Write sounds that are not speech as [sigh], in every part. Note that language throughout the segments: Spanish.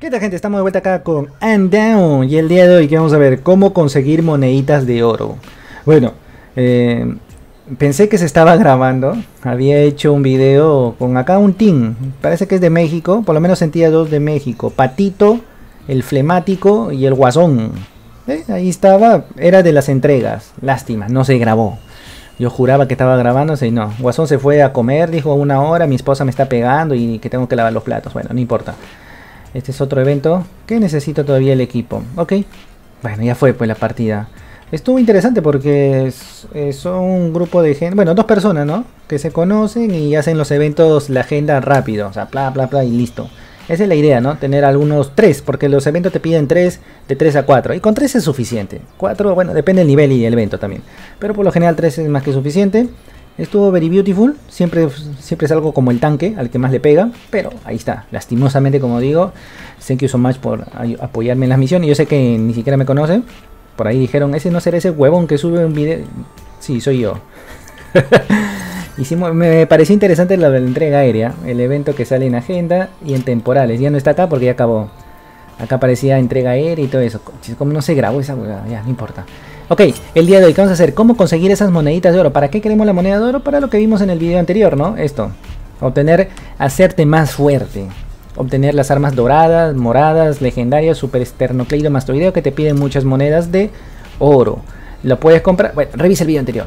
¿Qué tal gente? Estamos de vuelta acá con And Down y el día de hoy que vamos a ver cómo conseguir moneditas de oro. Bueno, eh, pensé que se estaba grabando, había hecho un video con acá un team, parece que es de México, por lo menos sentía dos de México, Patito, el flemático y el guasón. Eh, ahí estaba, era de las entregas, lástima, no se grabó. Yo juraba que estaba grabándose y no. Guasón se fue a comer, dijo una hora, mi esposa me está pegando y que tengo que lavar los platos. Bueno, no importa. Este es otro evento que necesito todavía el equipo. Ok. Bueno, ya fue pues la partida. Estuvo interesante porque son un grupo de gente, bueno, dos personas, ¿no? Que se conocen y hacen los eventos, la agenda rápido, o sea, bla, bla, bla y listo. Esa es la idea, ¿no? Tener algunos tres, porque los eventos te piden tres, de tres a cuatro. Y con tres es suficiente. Cuatro, bueno, depende del nivel y el evento también. Pero por lo general tres es más que suficiente. Estuvo very beautiful, siempre, siempre es algo como el tanque, al que más le pega, pero ahí está, lastimosamente como digo, thank you so much por apoyarme en las misiones, yo sé que ni siquiera me conocen, por ahí dijeron, ese no será ese huevón que sube un video, sí, soy yo. [laughs] Me pareció interesante la, la entrega aérea, el evento que sale en agenda y en temporales, ya no está acá porque ya acabó. Acá aparecía entrega aérea y todo eso. Como no se grabó esa huevada, ya, no importa. Ok, el día de hoy, ¿qué vamos a hacer? ¿Cómo conseguir esas moneditas de oro? ¿Para qué queremos la moneda de oro? Para lo que vimos en el video anterior, ¿no? Esto. Obtener, hacerte más fuerte. Obtener las armas doradas, moradas, legendarias, super esternocleido mastroideo que te piden muchas monedas de oro. Lo puedes comprar. Bueno, revisa el video anterior.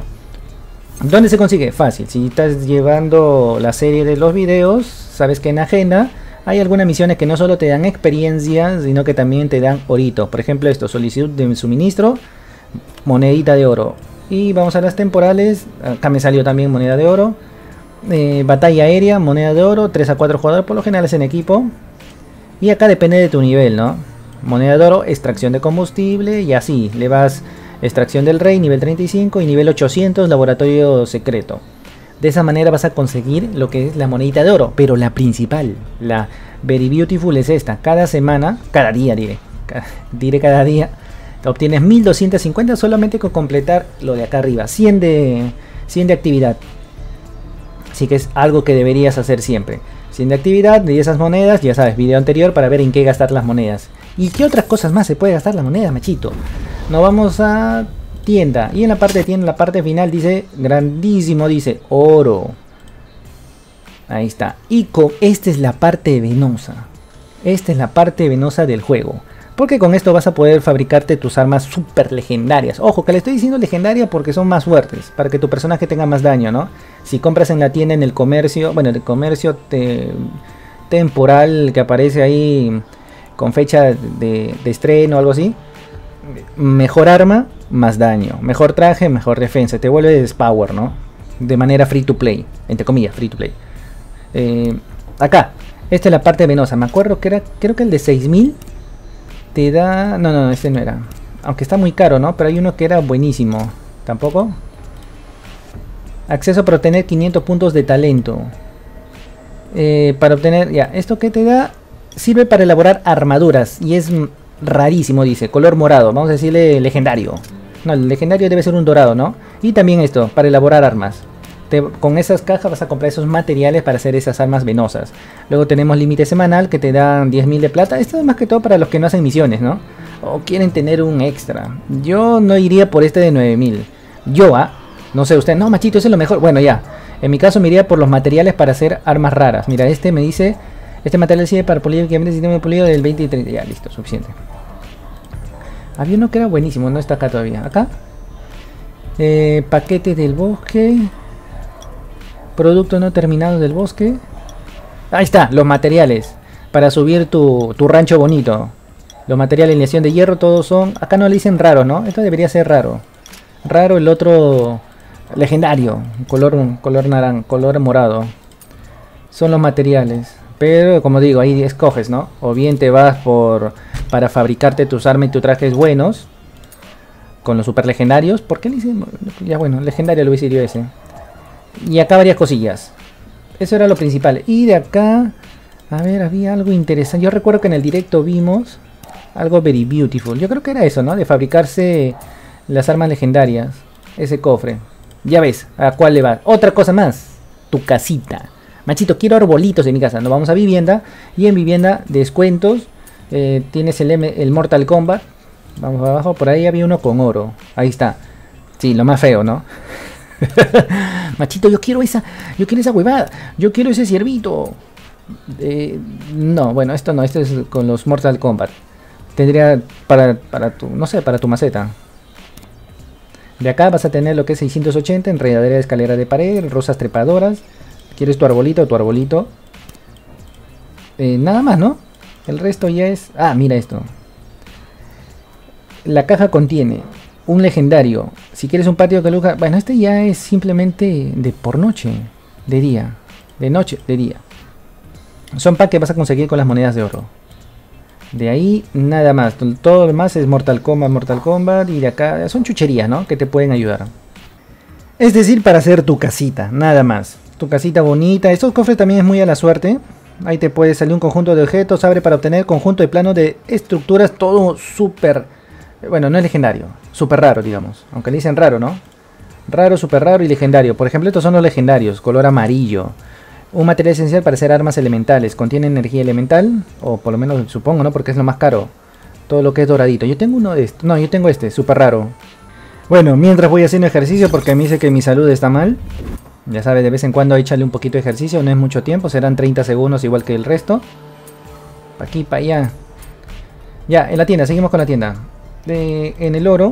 ¿Dónde se consigue? Fácil. Si estás llevando la serie de los videos, sabes que en agenda hay algunas misiones que no solo te dan experiencia, sino que también te dan orito. Por ejemplo, esto, solicitud de suministro monedita de oro. Y vamos a las temporales. Acá me salió también moneda de oro. Eh, batalla aérea, moneda de oro. 3 a 4 jugadores, por lo general es en equipo. Y acá depende de tu nivel, ¿no? Moneda de oro, extracción de combustible. Y así, le vas extracción del rey, nivel 35. Y nivel 800, laboratorio secreto. De esa manera vas a conseguir lo que es la monedita de oro. Pero la principal, la Very Beautiful es esta. Cada semana, cada día diré. [laughs] diré cada día obtienes 1250 solamente con completar lo de acá arriba, 100 de, 100 de actividad. Así que es algo que deberías hacer siempre. 100 de actividad, de esas monedas, ya sabes, video anterior para ver en qué gastar las monedas. ¿Y qué otras cosas más se puede gastar la moneda, machito? Nos vamos a tienda. Y en la parte tienda, la parte final dice, grandísimo, dice oro. Ahí está. Y con, esta es la parte venosa. Esta es la parte venosa del juego. Porque con esto vas a poder fabricarte tus armas super legendarias. Ojo, que le estoy diciendo legendaria porque son más fuertes. Para que tu personaje tenga más daño, ¿no? Si compras en la tienda, en el comercio, bueno, el comercio temporal que aparece ahí con fecha de, estreno o algo así. Mejor arma, más daño. Mejor traje, mejor defensa. Te vuelves power, ¿no? De manera free to play. Entre comillas, free to play. Eh, acá. Esta es la parte venosa. Me acuerdo que era, creo que el de 6000 te da... No, no, este no era. Aunque está muy caro, ¿no? Pero hay uno que era buenísimo. ¿Tampoco? Acceso para obtener 500 puntos de talento. Eh, para obtener... Ya, ¿esto qué te da? Sirve para elaborar armaduras. Y es rarísimo, dice. Color morado. Vamos a decirle legendario. No, el legendario debe ser un dorado, ¿no? Y también esto, para elaborar armas con esas cajas vas a comprar esos materiales para hacer esas armas venosas. Luego tenemos límite semanal que te dan 10.000 de plata. Esto es más que todo para los que no hacen misiones, ¿no? O quieren tener un extra. Yo no iría por este de 9.000. Yo, ¿ah? No sé, usted, no, machito, eso es lo mejor. Bueno, ya. En mi caso me iría por los materiales para hacer armas raras. Mira, este me dice, este material sirve para pulir el sistema de pulido del 20 y 30. Ya, listo, suficiente. Había uno que era buenísimo, no está acá todavía. Acá. Eh, paquete del bosque. Producto no terminado del bosque. Ahí está, los materiales. Para subir tu, rancho bonito. Los materiales, lesión de hierro, todos son... Acá no le dicen raro, ¿no? Esto debería ser raro. Raro el otro... Legendario. Color, color naranja, color morado. Son los materiales. Pero como digo, ahí escoges, ¿no? O bien te vas por... Para fabricarte tus armas y tus trajes buenos. Con los super legendarios. ¿Por qué le dicen? Ya bueno, legendario lo hubiese ese. Y acá varias cosillas. Eso era lo principal. Y de acá, a ver, había algo interesante. Yo recuerdo que en el directo vimos algo very beautiful. Yo creo que era eso, ¿no? De fabricarse las armas legendarias. Ese cofre. Ya ves, ¿a cuál le va? Otra cosa más. Tu casita. Machito, quiero arbolitos en mi casa. Nos vamos a vivienda. Y en vivienda, descuentos. Eh, tienes el, el Mortal Kombat. Vamos abajo, por ahí había uno con oro. Ahí está. Sí, lo más feo, ¿no? [laughs] Machito, yo quiero esa, yo quiero esa huevada, yo quiero ese ciervito. Eh, no, bueno, esto no, esto es con los Mortal Kombat. Tendría para, para tu, no sé, para tu maceta. De acá vas a tener lo que es 680, enredadera de escalera de pared, rosas trepadoras. ¿Quieres tu arbolito o tu arbolito? Eh, nada más, ¿no? El resto ya es... Ah, mira esto. La caja contiene un legendario. Si quieres un patio de luja... Bueno, este ya es simplemente de por noche. De día. De noche, de día. Son packs que vas a conseguir con las monedas de oro. De ahí nada más. Todo lo demás es Mortal Kombat, Mortal Kombat. Y de acá son chucherías, ¿no? Que te pueden ayudar. Es decir, para hacer tu casita, nada más. Tu casita bonita. Estos cofres también es muy a la suerte. Ahí te puede salir un conjunto de objetos. Abre para obtener conjunto de planos de estructuras. Todo súper... Bueno, no es legendario. Súper raro, digamos. Aunque le dicen raro, ¿no? Raro, súper raro y legendario. Por ejemplo, estos son los legendarios. Color amarillo. Un material esencial para hacer armas elementales. Contiene energía elemental. O por lo menos supongo, ¿no? Porque es lo más caro. Todo lo que es doradito. Yo tengo uno de estos. No, yo tengo este. Súper raro. Bueno, mientras voy haciendo ejercicio porque me dice que mi salud está mal. Ya sabes, de vez en cuando échale un poquito de ejercicio. No es mucho tiempo. Serán 30 segundos igual que el resto. Pa' aquí, para allá. Ya, en la tienda. Seguimos con la tienda. De, en el oro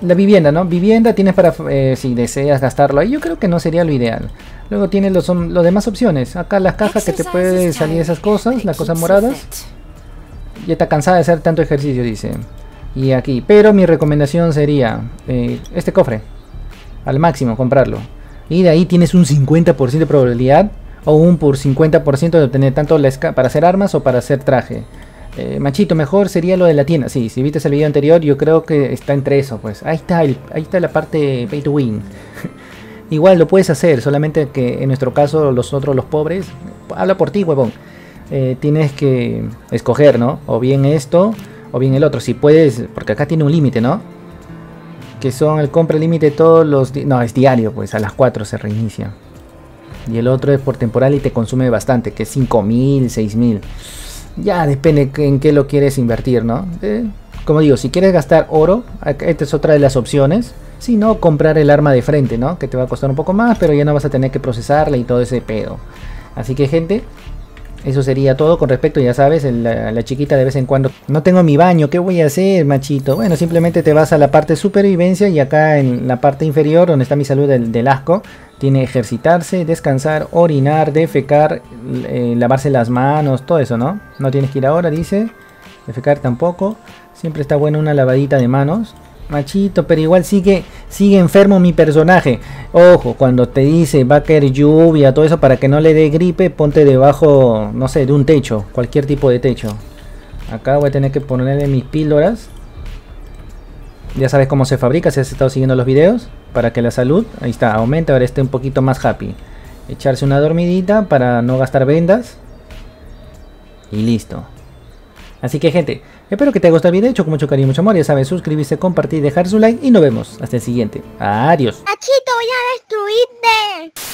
la vivienda, ¿no? Vivienda tienes para eh, si deseas gastarlo ahí. Yo creo que no sería lo ideal. Luego tienes los, los demás opciones. Acá las cajas que te pueden salir esas cosas, las cosas moradas. Ya está cansada de hacer tanto ejercicio, dice. Y aquí. Pero mi recomendación sería eh, este cofre. Al máximo, comprarlo. Y de ahí tienes un 50% de probabilidad. O un por 50% de obtener tanto la para hacer armas o para hacer traje. Eh, machito, mejor sería lo de la tienda. Sí, si viste el video anterior, yo creo que está entre eso, pues. Ahí está, ahí está la parte pay to win. [laughs] Igual lo puedes hacer, solamente que en nuestro caso, los otros, los pobres, habla por ti, huevón. Eh, tienes que escoger, ¿no? O bien esto, o bien el otro. Si puedes, porque acá tiene un límite, ¿no? Que son el compra límite todos los. No, es diario, pues a las 4 se reinicia. Y el otro es por temporal y te consume bastante, que es 5000, 6000. Ya depende en qué lo quieres invertir, ¿no? Eh, como digo, si quieres gastar oro, esta es otra de las opciones. Si no, comprar el arma de frente, ¿no? Que te va a costar un poco más, pero ya no vas a tener que procesarla y todo ese pedo. Así que, gente, eso sería todo con respecto, ya sabes, la, la, chiquita de vez en cuando. No tengo mi baño, ¿qué voy a hacer, machito? Bueno, simplemente te vas a la parte de supervivencia y acá en la parte inferior, donde está mi salud del asco, tiene ejercitarse, descansar, orinar, defecar, eh, lavarse las manos, todo eso, ¿no? No tienes que ir ahora, dice. Defecar tampoco. Siempre está bueno una lavadita de manos. Machito, pero igual sigue, sigue enfermo mi personaje. Ojo, cuando te dice va a caer lluvia, todo eso, para que no le dé gripe, ponte debajo, no sé, de un techo, cualquier tipo de techo. Acá voy a tener que ponerle mis píldoras. Ya sabes cómo se fabrica si has estado siguiendo los videos para que la salud, ahí está, aumente, ahora esté un poquito más happy. Echarse una dormidita para no gastar vendas. Y listo. Así que gente, espero que te haya gustado el video, hecho con mucho cariño y mucho amor. Ya sabes, suscribirse, compartir, dejar su like y nos vemos hasta el siguiente. Adiós. Achito, voy a destruirte.